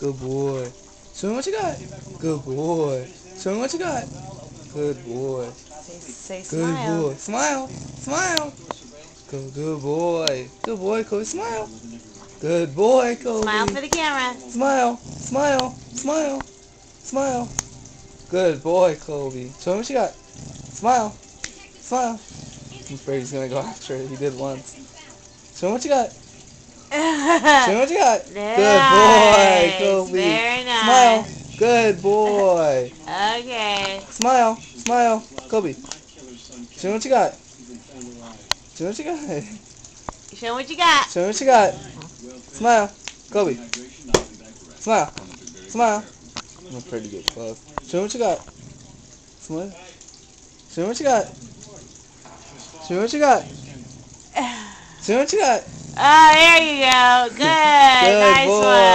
Good boy. Show me what you got. Good boy. Show me what you got. Good boy. Say, say Good smile. boy. Smile. Smile. Good, good boy. Good boy, Kobe. Smile. Good boy, Kobe. Smile for the camera. Smile. Smile. Smile. Smile. Good boy, Kobe. Show me what you got. Smile. Smile. I'm afraid he's gonna go after it. He did once. Show me what you got. Show me what you got. Good boy, Very nice. Smile. Good boy. Okay. Smile. Smile. Kobe. Show me what you got. Show me what you got. Show what you got. Show me what you got. Smile. Kobe. Smile. Smile. I'm afraid to get close. Show me what you got. Smile. Show me what you got. Show me what you got. Show me what you got. Oh, there you go. Good. Good nice boy. one.